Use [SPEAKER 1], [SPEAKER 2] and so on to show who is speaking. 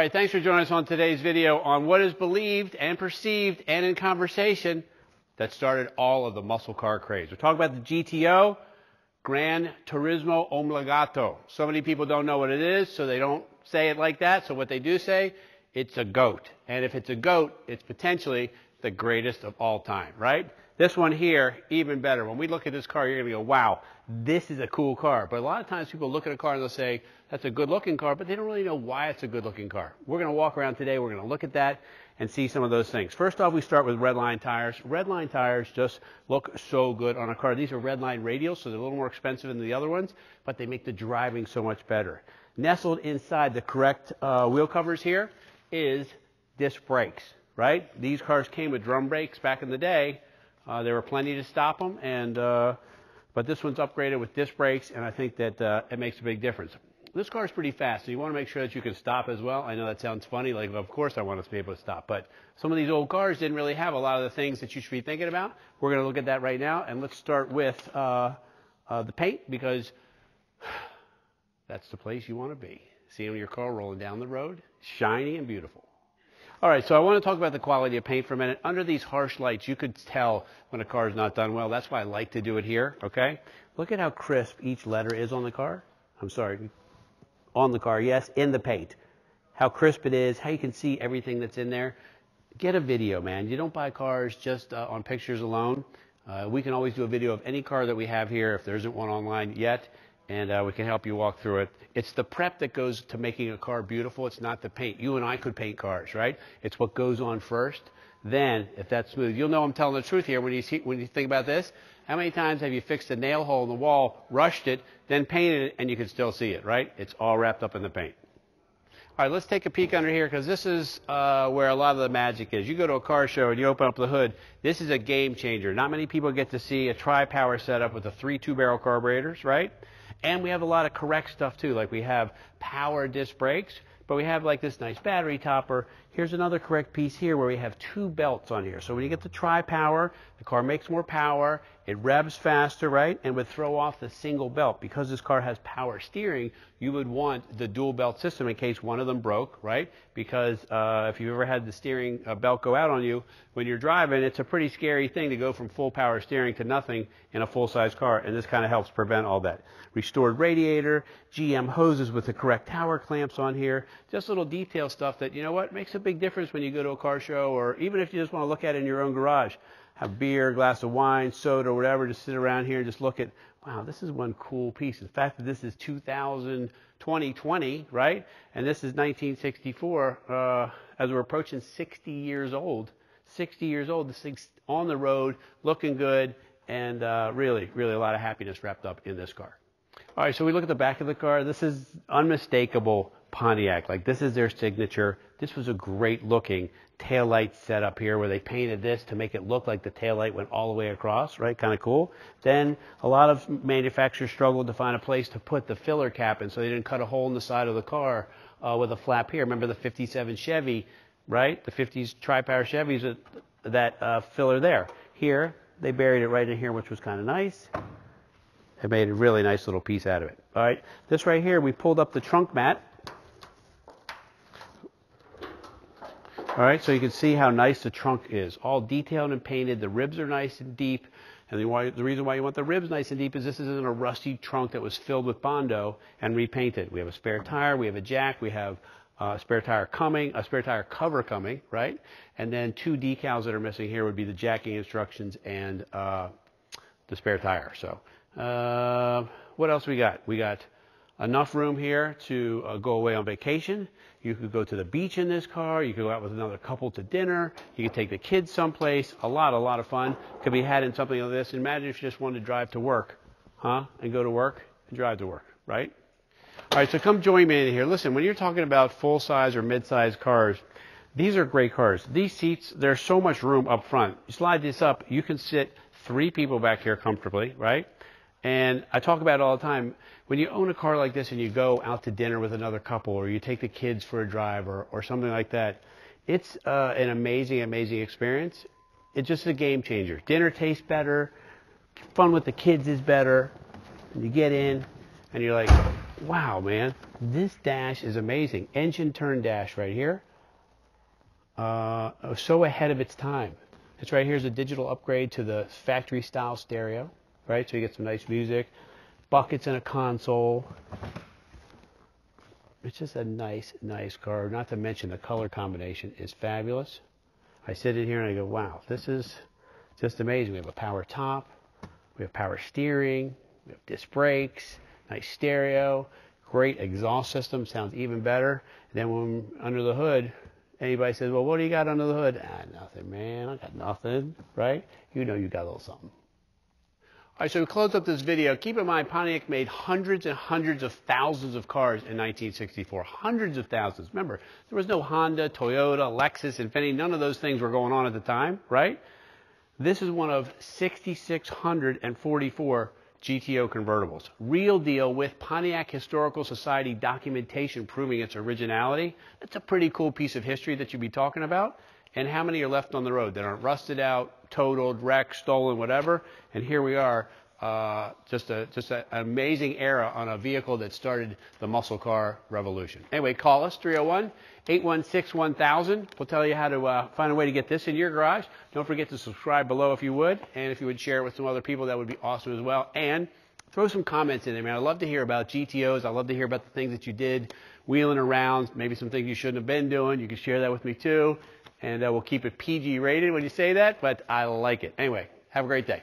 [SPEAKER 1] everybody, thanks for joining us on today's video on what is believed and perceived and in conversation that started all of the muscle car craze. We're talking about the GTO, Gran Turismo Omologato. So many people don't know what it is, so they don't say it like that. So what they do say, it's a goat. And if it's a goat, it's potentially the greatest of all time, right? This one here, even better. When we look at this car, you're going to go, wow, this is a cool car. But a lot of times people look at a car and they'll say, that's a good looking car, but they don't really know why it's a good looking car. We're going to walk around today, we're going to look at that and see some of those things. First off, we start with Redline tires. Redline tires just look so good on a car. These are Redline radials, so they're a little more expensive than the other ones, but they make the driving so much better. Nestled inside the correct uh, wheel covers here is disc brakes, right? These cars came with drum brakes back in the day. Uh, there were plenty to stop them, and uh, but this one's upgraded with disc brakes, and I think that uh, it makes a big difference this car is pretty fast, so you want to make sure that you can stop as well. I know that sounds funny, like of course I want to be able to stop, but some of these old cars didn't really have a lot of the things that you should be thinking about. We're going to look at that right now, and let's start with uh, uh, the paint because that's the place you want to be. Seeing your car rolling down the road, shiny and beautiful. All right, so I want to talk about the quality of paint for a minute. Under these harsh lights, you could tell when a car is not done well. That's why I like to do it here, okay? Look at how crisp each letter is on the car. I'm sorry, on the car, yes, in the paint. How crisp it is, how you can see everything that's in there. Get a video, man. You don't buy cars just uh, on pictures alone. Uh, we can always do a video of any car that we have here if there isn't one online yet, and uh, we can help you walk through it. It's the prep that goes to making a car beautiful. It's not the paint. You and I could paint cars, right? It's what goes on first. Then, if that's smooth, you'll know I'm telling the truth here when you, see, when you think about this. How many times have you fixed a nail hole in the wall, rushed it, then painted it, and you can still see it, right? It's all wrapped up in the paint. All right, let's take a peek under here because this is uh, where a lot of the magic is. You go to a car show and you open up the hood. This is a game changer. Not many people get to see a tri-power setup with the three two-barrel carburetors, right? And we have a lot of correct stuff too, like we have power disc brakes, but we have like this nice battery topper. Here's another correct piece here where we have two belts on here. So when you get the tri-power, the car makes more power, it revs faster, right? And would throw off the single belt. Because this car has power steering, you would want the dual belt system in case one of them broke, right? Because uh, if you've ever had the steering uh, belt go out on you when you're driving, it's a pretty scary thing to go from full power steering to nothing in a full-size car. And this kind of helps prevent all that. Restored radiator, GM hoses with the correct tower clamps on here. Just little detail stuff that, you know what, makes a big difference when you go to a car show or even if you just want to look at it in your own garage. Have beer, glass of wine, soda, whatever, just sit around here and just look at, wow, this is one cool piece. The fact that this is 2000, 2020, right? And this is 1964, uh, as we're approaching 60 years old. 60 years old, this thing's on the road, looking good, and uh, really, really a lot of happiness wrapped up in this car. All right, so we look at the back of the car. This is unmistakable Pontiac. Like this is their signature. This was a great looking taillight setup here where they painted this to make it look like the taillight went all the way across, right? Kind of cool. Then a lot of manufacturers struggled to find a place to put the filler cap in so they didn't cut a hole in the side of the car uh, with a flap here. Remember the 57 Chevy, right? The 50s tri-power Chevys, that, that uh, filler there. Here, they buried it right in here, which was kind of nice. They made a really nice little piece out of it. All right, this right here, we pulled up the trunk mat All right, so you can see how nice the trunk is. All detailed and painted. The ribs are nice and deep. And the, the reason why you want the ribs nice and deep is this isn't a rusty trunk that was filled with Bondo and repainted. We have a spare tire, we have a jack, we have a spare tire coming, a spare tire cover coming, right? And then two decals that are missing here would be the jacking instructions and uh, the spare tire. So uh, what else we got? We got enough room here to uh, go away on vacation. You could go to the beach in this car. You could go out with another couple to dinner. You could take the kids someplace. A lot, a lot of fun could be had in something like this. Imagine if you just wanted to drive to work, huh? And go to work and drive to work, right? All right, so come join me in here. Listen, when you're talking about full size or mid size cars, these are great cars. These seats, there's so much room up front. You slide this up, you can sit three people back here comfortably, right? And I talk about it all the time. When you own a car like this and you go out to dinner with another couple or you take the kids for a drive or, or something like that, it's uh, an amazing, amazing experience. It's just a game changer. Dinner tastes better. Fun with the kids is better. And you get in and you're like, wow, man, this dash is amazing. Engine turn dash right here. Uh, so ahead of its time. It's right here's a digital upgrade to the factory style stereo, right? So you get some nice music. Buckets in a console. It's just a nice, nice car. Not to mention the color combination is fabulous. I sit in here and I go, wow, this is just amazing. We have a power top, we have power steering, we have disc brakes, nice stereo, great exhaust system, sounds even better. And then when under the hood, anybody says, well, what do you got under the hood? Ah, nothing, man. I got nothing, right? You know you got a little something. All right, so we close up this video. Keep in mind, Pontiac made hundreds and hundreds of thousands of cars in 1964. Hundreds of thousands. Remember, there was no Honda, Toyota, Lexus, Infiniti. None of those things were going on at the time, right? This is one of 6,644 GTO convertibles. Real deal with Pontiac Historical Society documentation proving its originality. That's a pretty cool piece of history that you'd be talking about. And how many are left on the road that aren't rusted out, totaled, wrecked, stolen, whatever. And here we are, uh, just a just an amazing era on a vehicle that started the muscle car revolution. Anyway, call us 301 816 1000. We'll tell you how to uh, find a way to get this in your garage. Don't forget to subscribe below if you would, and if you would share it with some other people, that would be awesome as well. And throw some comments in there, man. I'd love to hear about GTOs. I'd love to hear about the things that you did wheeling around, maybe some things you shouldn't have been doing. You can share that with me too and uh, we'll keep it PG rated when you say that, but I like it. Anyway, have a great day.